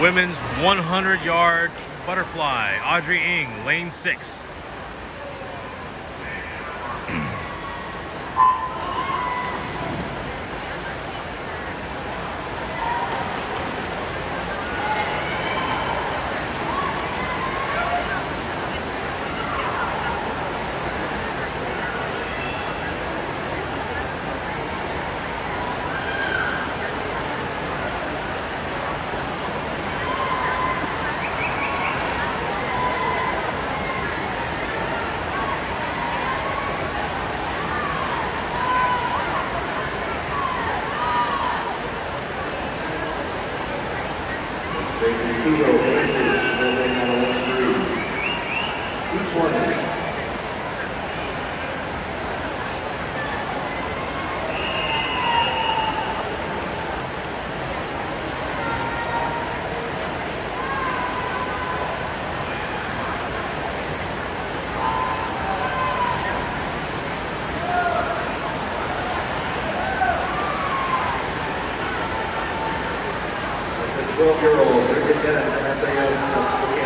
Women's 100 yard butterfly, Audrey Ing, lane six. Tracy Keto, 12-year-old Bridget Bennett from SAS.